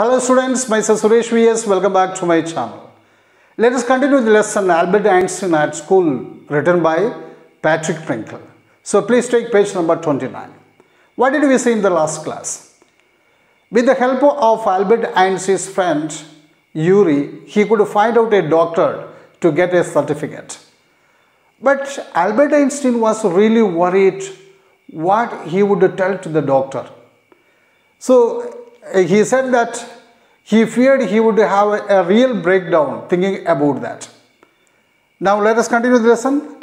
Hello students, myself Suresh VS. Welcome back to my channel. Let us continue the lesson Albert Einstein at School written by Patrick Pringle. So please take page number 29. What did we see in the last class? With the help of Albert Einstein's friend Yuri, he could find out a doctor to get a certificate. But Albert Einstein was really worried what he would tell to the doctor. So Uh, he said that he feared he would have a, a real breakdown thinking about that. Now let us continue the lesson.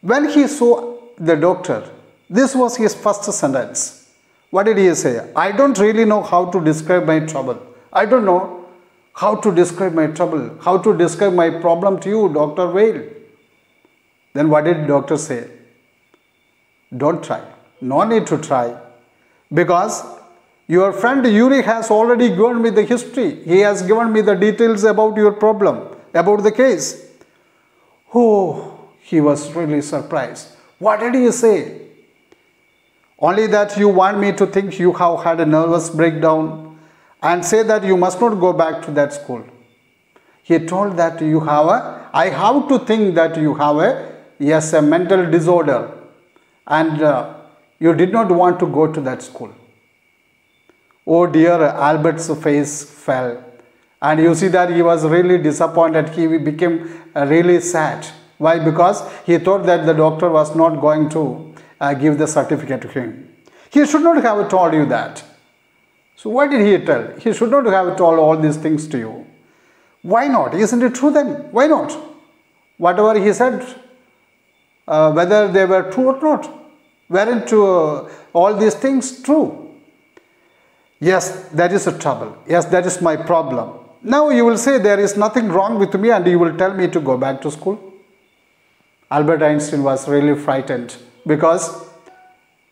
When he saw the doctor, this was his first sentence. What did he say? I don't really know how to describe my trouble. I don't know how to describe my trouble, how to describe my problem to you, Dr. Weil. Then what did the doctor say? Don't try. No need to try. Because your friend Yuri has already given me the history. He has given me the details about your problem, about the case. Oh, he was really surprised. What did he say? Only that you want me to think you have had a nervous breakdown and say that you must not go back to that school. He told that you have a, I have to think that you have a, yes, a mental disorder and uh, you did not want to go to that school. Oh dear, Albert's face fell. And you see that he was really disappointed. He became uh, really sad. Why? Because he thought that the doctor was not going to uh, give the certificate to him. He should not have told you that. So why did he tell? He should not have told all these things to you. Why not? Isn't it true then? Why not? Whatever he said, uh, whether they were true or not, weren't uh, all these things true? Yes, that is a trouble. Yes, that is my problem. Now you will say there is nothing wrong with me and you will tell me to go back to school. Albert Einstein was really frightened because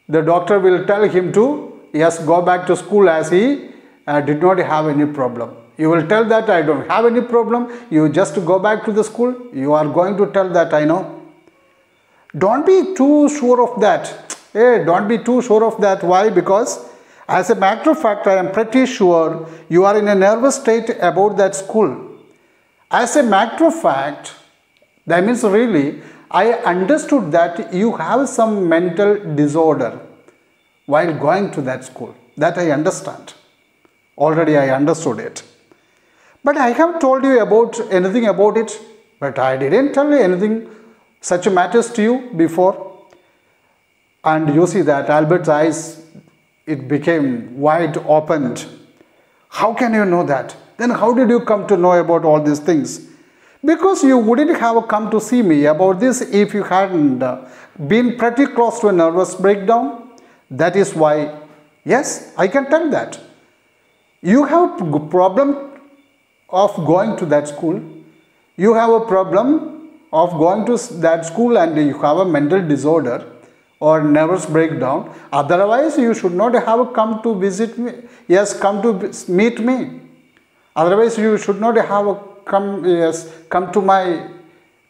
the doctor will tell him to, yes, go back to school as he uh, did not have any problem. You will tell that I don't have any problem. You just go back to the school. You are going to tell that I know. Don't be too sure of that. Hey, don't be too sure of that. Why? Because as a matter of fact, I am pretty sure you are in a nervous state about that school. As a matter of fact, that means really, I understood that you have some mental disorder while going to that school. That I understand. Already I understood it. But I have told you about anything about it, but I didn't tell you anything such matters to you before. And you see that Albert's eyes it became wide opened. How can you know that? Then how did you come to know about all these things? Because you wouldn't have come to see me about this if you hadn't uh, been pretty close to a nervous breakdown. That is why, yes, I can tell that. You have a problem of going to that school. You have a problem of going to that school and you have a mental disorder or nervous breakdown. Otherwise, you should not have come to visit me. Yes, come to meet me. Otherwise, you should not have come. Yes, come to my,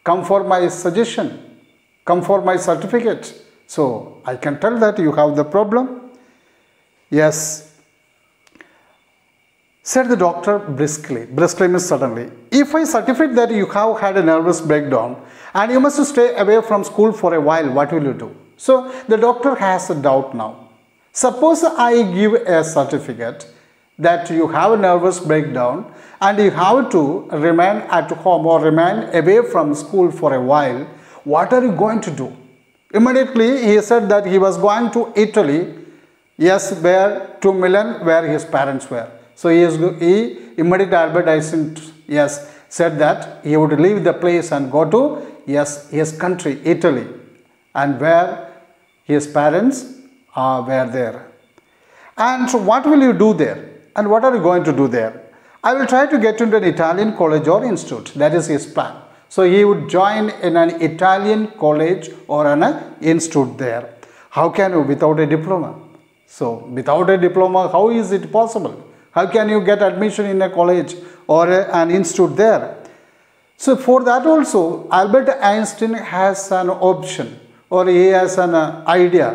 come for my suggestion, come for my certificate. So I can tell that you have the problem. Yes. Said the doctor briskly. Briskly means suddenly. If I certify that you have had a nervous breakdown and you must stay away from school for a while, what will you do? So the doctor has a doubt now. Suppose I give a certificate that you have a nervous breakdown and you have to remain at home or remain away from school for a while. What are you going to do? Immediately he said that he was going to Italy, yes, where to Milan, where his parents were. So he, is, he immediately yes, said that he would leave the place and go to, yes, his country, Italy and where his parents uh, were there. And so what will you do there? And what are you going to do there? I will try to get into an Italian college or institute. That is his plan. So he would join in an Italian college or an institute there. How can you without a diploma? So without a diploma, how is it possible? How can you get admission in a college or a, an institute there? So for that also, Albert Einstein has an option or he has an uh, idea.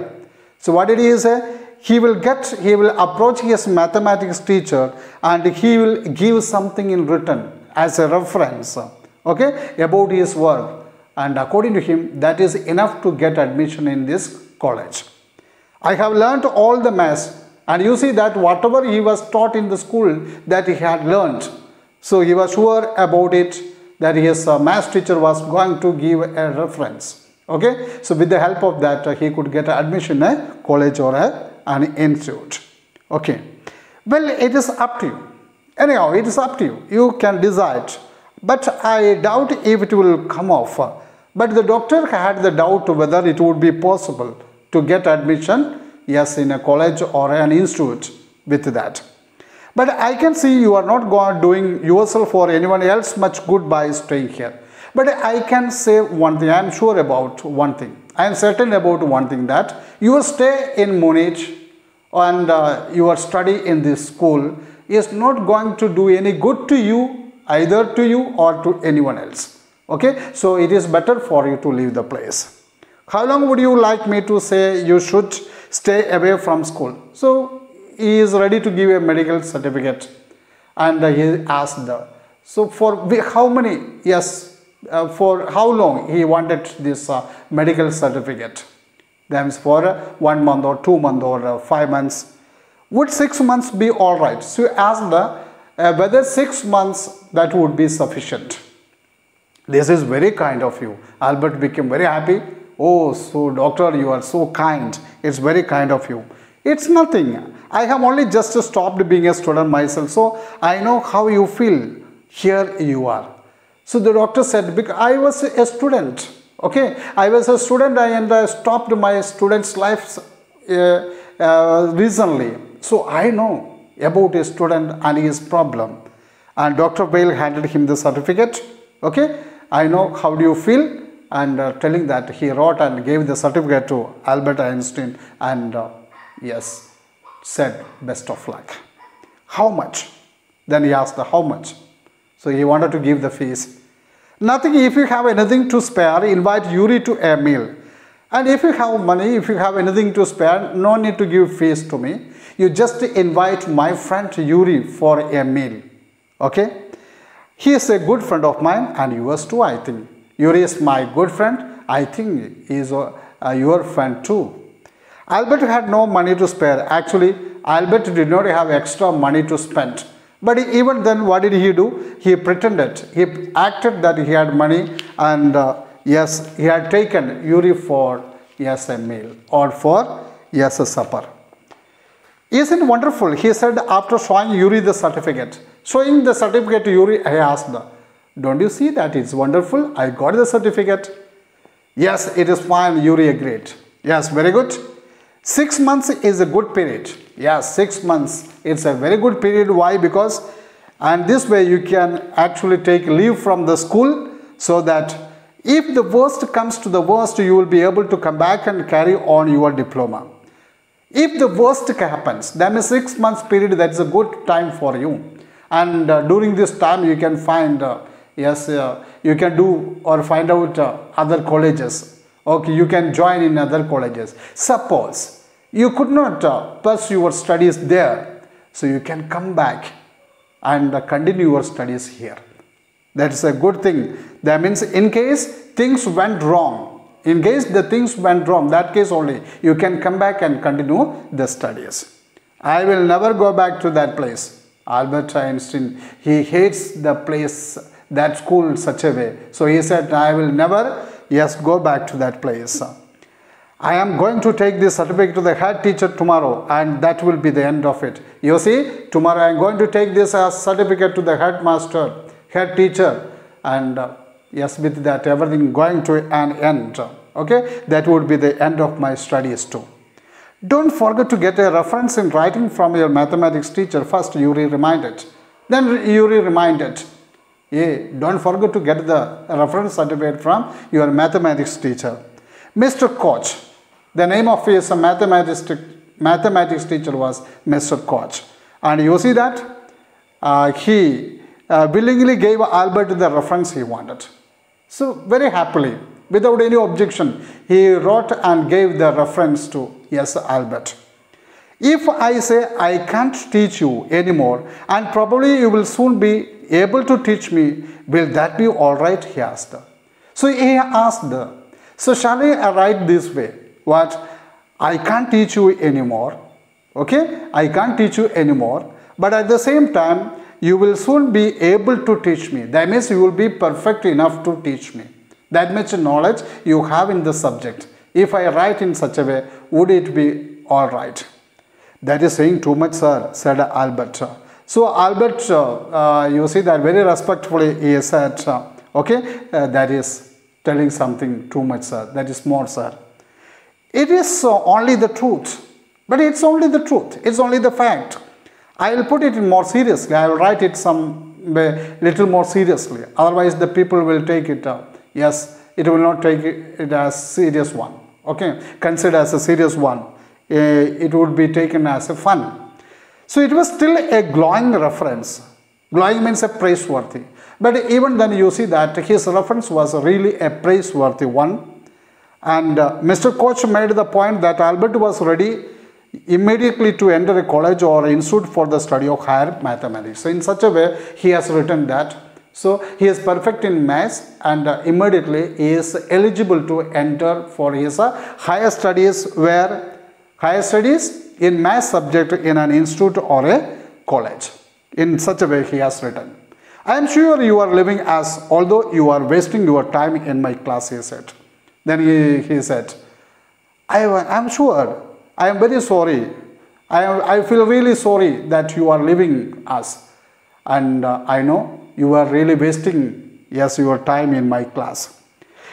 So what did he say? he will get, he will approach his mathematics teacher and he will give something in written as a reference, okay, about his work. And according to him, that is enough to get admission in this college. I have learnt all the maths and you see that whatever he was taught in the school that he had learnt. So he was sure about it that his uh, math teacher was going to give a reference. Okay, so with the help of that, uh, he could get admission in a college or a, an institute. Okay, well, it is up to you. Anyhow, it is up to you. You can decide. But I doubt if it will come off. But the doctor had the doubt whether it would be possible to get admission, yes, in a college or an institute with that. But I can see you are not going doing yourself or anyone else much good by staying here. But I can say one thing, I am sure about one thing. I am certain about one thing that your stay in Munich and uh, your study in this school is not going to do any good to you, either to you or to anyone else. Okay, so it is better for you to leave the place. How long would you like me to say you should stay away from school? So he is ready to give a medical certificate and he asked the, so for how many, yes, uh, for how long he wanted this uh, medical certificate. That means for uh, one month or two months or uh, five months. Would six months be alright? So ask the uh, whether six months that would be sufficient. This is very kind of you. Albert became very happy. Oh, so doctor, you are so kind. It's very kind of you. It's nothing. I have only just stopped being a student myself. So I know how you feel. Here you are. So the doctor said, because I was a student, okay, I was a student and I stopped my student's life uh, uh, recently. So I know about a student and his problem. And Dr. Weil handed him the certificate, okay, I know how do you feel and uh, telling that he wrote and gave the certificate to Albert Einstein and uh, yes, said best of luck. How much? Then he asked how much? So he wanted to give the fees. Nothing, if you have anything to spare, invite Yuri to a meal. And if you have money, if you have anything to spare, no need to give fees to me. You just invite my friend Yuri for a meal. Okay? He is a good friend of mine and yours too, I think. Yuri is my good friend. I think he is uh, your friend too. Albert had no money to spare. Actually, Albert did not have extra money to spend. But even then, what did he do? He pretended, he acted that he had money and uh, yes, he had taken Yuri for yes, a meal or for yes, a supper. Isn't wonderful? He said after showing Yuri the certificate. Showing the certificate to Yuri, I asked, Don't you see that? It's wonderful. I got the certificate. Yes, it is fine. Yuri agreed. Yes, very good. Six months is a good period. Yeah, six months. It's a very good period. Why? Because and this way you can actually take leave from the school so that if the worst comes to the worst, you will be able to come back and carry on your diploma. If the worst happens, then a six months period, that's a good time for you. And uh, during this time, you can find, uh, yes, uh, you can do or find out uh, other colleges. Okay, you can join in other colleges. Suppose you could not uh, pursue your studies there. So you can come back and uh, continue your studies here. That's a good thing. That means in case things went wrong, in case the things went wrong, that case only, you can come back and continue the studies. I will never go back to that place. Albert Einstein, he hates the place, that school such a way. So he said, I will never, yes, go back to that place. I am going to take this certificate to the head teacher tomorrow and that will be the end of it. You see, tomorrow I am going to take this uh, certificate to the headmaster, head teacher and uh, yes, with that everything going to an end. Okay, that would be the end of my studies too. Don't forget to get a reference in writing from your mathematics teacher. First, Yuri reminded. Then Yuri reminded. Yeah, don't forget to get the reference certificate from your mathematics teacher. Mr. Koch, the name of his mathematics, mathematics teacher was Mr. Koch. And you see that uh, he uh, willingly gave Albert the reference he wanted. So very happily, without any objection, he wrote and gave the reference to yes, Albert. If I say I can't teach you anymore and probably you will soon be able to teach me, will that be alright? He asked. So he asked, So shall I write this way? What? I can't teach you anymore. Okay? I can't teach you anymore. But at the same time, you will soon be able to teach me. That means you will be perfect enough to teach me. That much knowledge you have in the subject. If I write in such a way, would it be alright? That is saying too much, sir, said Albert. So Albert, uh, uh, you see that very respectfully he said, uh, okay, uh, that is telling something too much, sir. That is more, sir. It is uh, only the truth. But it's only the truth. It's only the fact. I will put it more seriously. I will write it some little more seriously. Otherwise, the people will take it. Uh, yes, it will not take it as serious one. Okay, consider as a serious one it would be taken as a fun. So it was still a glowing reference. Glowing means a praiseworthy. But even then you see that his reference was really a praiseworthy one. And uh, Mr. Koch made the point that Albert was ready immediately to enter a college or institute for the study of higher mathematics. So in such a way he has written that. So he is perfect in maths and uh, immediately he is eligible to enter for his uh, higher studies where higher studies in math subject in an institute or a college. In such a way he has written. I am sure you are living as although you are wasting your time in my class, he said. Then he, he said, I am sure, I am very sorry. I, I feel really sorry that you are leaving us. And uh, I know you are really wasting, yes, your time in my class.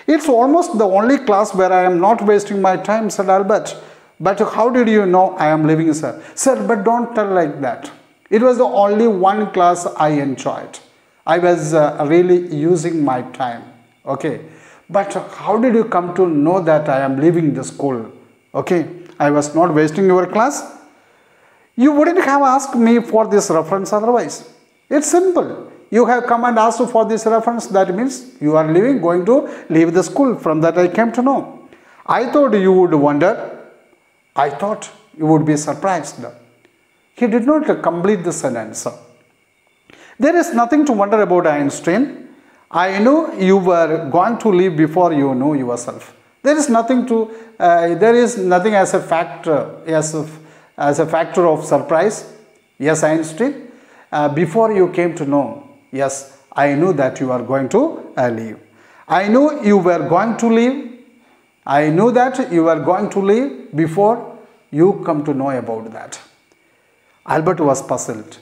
It's almost the only class where I am not wasting my time, said Albert. But how did you know I am leaving, sir? Sir, but don't tell like that. It was the only one class I enjoyed. I was uh, really using my time. Okay. But how did you come to know that I am leaving the school? Okay. I was not wasting your class. You wouldn't have asked me for this reference otherwise. It's simple. You have come and asked for this reference. That means you are leaving, going to leave the school. From that I came to know. I thought you would wonder I thought you would be surprised. He did not complete the sentence. There is nothing to wonder about Einstein. I know you were going to leave before you know yourself. There is nothing to, uh, there is nothing as a factor, as a, as a factor of surprise. Yes, Einstein, uh, before you came to know, yes, I knew that you are going to uh, leave. I knew you were going to leave I knew that you were going to leave before you come to know about that. Albert was puzzled.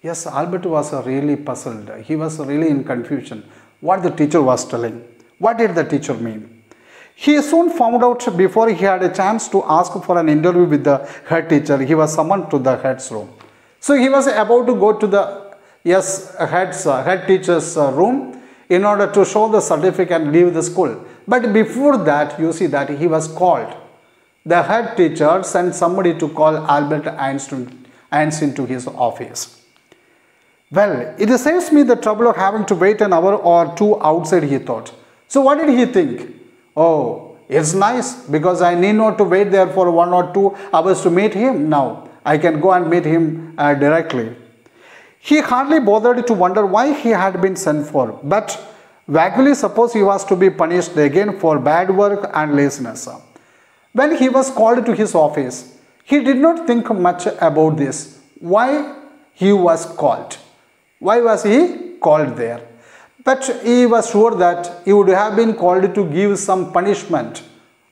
Yes, Albert was really puzzled. He was really in confusion. What the teacher was telling. What did the teacher mean? He soon found out before he had a chance to ask for an interview with the head teacher. He was summoned to the head's room. So he was about to go to the yes head's head teacher's room in order to show the certificate and leave the school. But before that, you see that he was called. The head teacher sent somebody to call Albert Einstein, Einstein to his office. Well, it saves me the trouble of having to wait an hour or two outside, he thought. So what did he think? Oh, it's nice because I need not to wait there for one or two hours to meet him now. I can go and meet him uh, directly. He hardly bothered to wonder why he had been sent for, but Vaguely suppose he was to be punished again for bad work and laziness. When he was called to his office, he did not think much about this. Why he was called? Why was he called there? But he was sure that he would have been called to give some punishment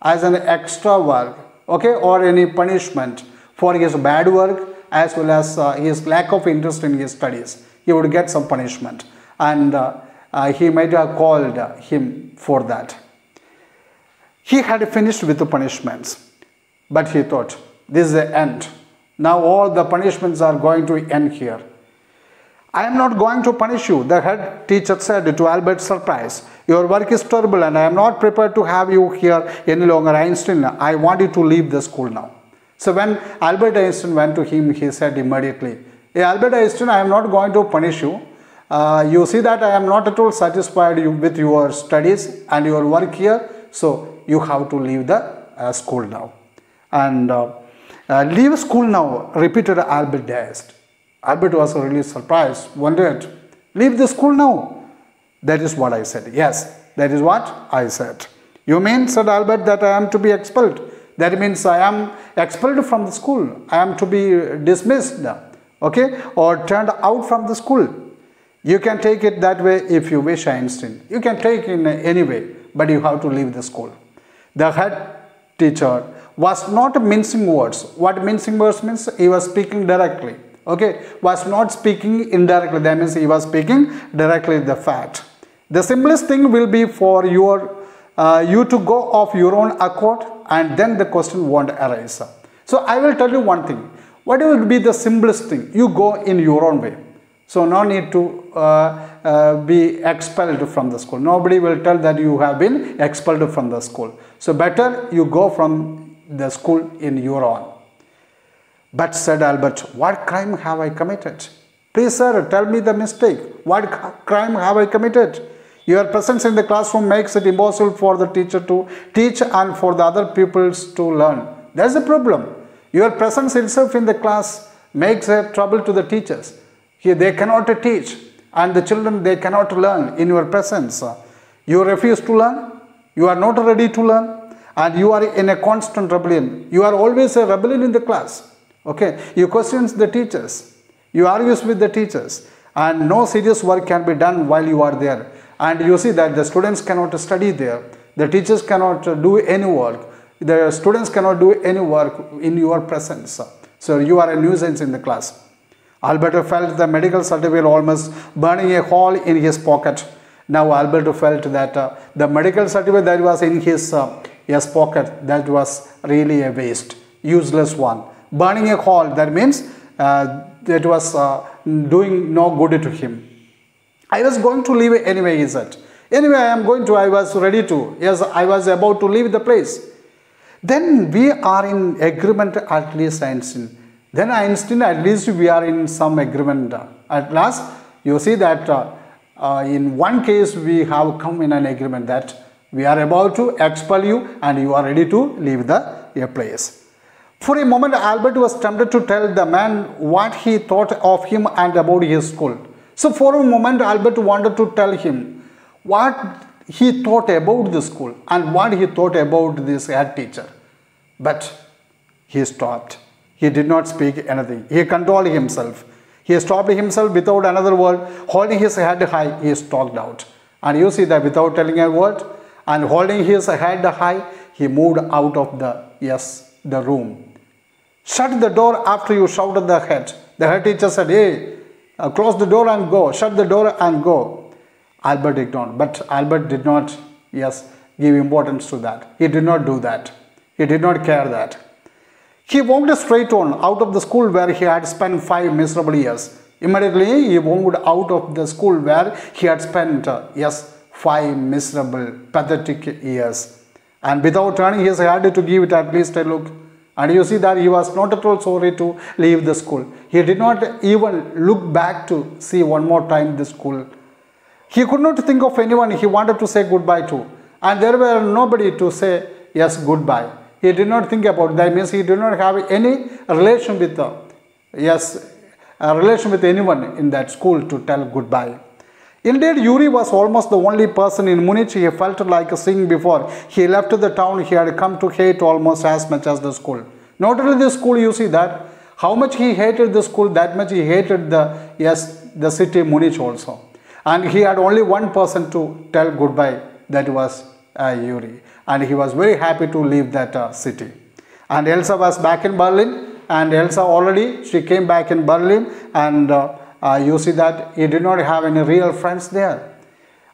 as an extra work, okay, or any punishment for his bad work as well as uh, his lack of interest in his studies. He would get some punishment. And uh, uh, he might have called him for that. He had finished with the punishments, but he thought, this is the end. Now all the punishments are going to end here. I am not going to punish you, the head teacher said to Albert's surprise. Your work is terrible and I am not prepared to have you here any longer. Einstein, I want you to leave the school now. So when Albert Einstein went to him, he said immediately, hey, Albert Einstein, I am not going to punish you. Uh, you see that I am not at all satisfied with your studies and your work here. So you have to leave the uh, school now. And uh, Uh, leave school now, repeated Albert dazed. Albert was really surprised, wondered, Leave the school now. That is what I said. Yes, that is what I said. You mean, said Albert, that I am to be expelled? That means I am expelled from the school. I am to be dismissed, okay, or turned out from the school. You can take it that way if you wish, Einstein. You can take it in any way, but you have to leave the school. The head teacher was not mincing words. What mincing words means? He was speaking directly. Okay, was not speaking indirectly. That means he was speaking directly the fact. The simplest thing will be for your uh, you to go off your own accord and then the question won't arise. So I will tell you one thing. What will be the simplest thing? You go in your own way. So no need to uh, uh, be expelled from the school. Nobody will tell that you have been expelled from the school. So better you go from the school in your own. But said Albert, what crime have I committed? Please sir, tell me the mistake. What crime have I committed? Your presence in the classroom makes it impossible for the teacher to teach and for the other pupils to learn. That's the problem. Your presence itself in the class makes a trouble to the teachers. Here they cannot teach and the children they cannot learn in your presence. You refuse to learn. You are not ready to learn and you are in a constant rebellion. You are always a rebellion in the class. Okay, you question the teachers. You argue with the teachers. And no serious work can be done while you are there. And you see that the students cannot study there. The teachers cannot do any work. The students cannot do any work in your presence so you are a nuisance in the class. Alberto felt the medical certificate almost burning a hole in his pocket. Now alberto felt that uh, the medical certificate that was in his uh, his pocket that was really a waste useless one burning a hole that means uh, that was uh, doing no good to him I was going to leave anyway, he said. Anyway, I am going to, I was ready to. Yes, I was about to leave the place. Then we are in agreement at least Einstein. Then Einstein, at least we are in some agreement. At last, you see that uh, uh, in one case we have come in an agreement that we are about to expel you and you are ready to leave the place. For a moment, Albert was tempted to tell the man what he thought of him and about his school. So for a moment Albert wanted to tell him what he thought about the school and what he thought about this head teacher. But he stopped. He did not speak anything. He controlled himself. He stopped himself without another word. Holding his head high, he stalked out. And you see that without telling a word and holding his head high, he moved out of the, yes, the room. Shut the door after you shouted the head. The head teacher said, hey, uh, close the door and go, shut the door and go. Albert ignored, but Albert did not, yes, give importance to that. He did not do that. He did not care that. He walked straight on out of the school where he had spent five miserable years. Immediately, he moved out of the school where he had spent, uh, yes, five miserable, pathetic years. And without turning his head to give it at least a look, and you see that he was not at all sorry to leave the school. He did not even look back to see one more time the school. He could not think of anyone he wanted to say goodbye to. And there were nobody to say yes goodbye. He did not think about that means he did not have any relation with the, yes, a relation with anyone in that school to tell goodbye. Indeed, Yuri was almost the only person in Munich he felt like seeing before. He left the town he had come to hate almost as much as the school. Not only the school, you see that. How much he hated the school, that much he hated the, yes, the city Munich also. And he had only one person to tell goodbye, that was uh, Yuri. And he was very happy to leave that uh, city. And Elsa was back in Berlin and Elsa already, she came back in Berlin and uh, uh, you see that he did not have any real friends there.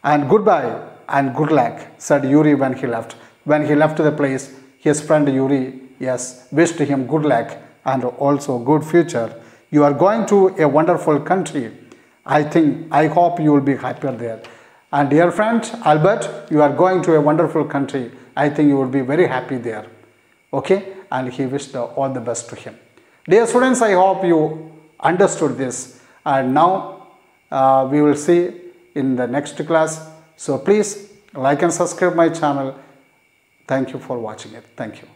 And goodbye and good luck, said Yuri when he left. When he left the place, his friend Yuri, yes, wished him good luck and also good future. You are going to a wonderful country. I think, I hope you will be happier there. And dear friend, Albert, you are going to a wonderful country. I think you will be very happy there. Okay? And he wished all the best to him. Dear students, I hope you understood this and now uh, we will see in the next class. So please like and subscribe my channel. Thank you for watching it. Thank you.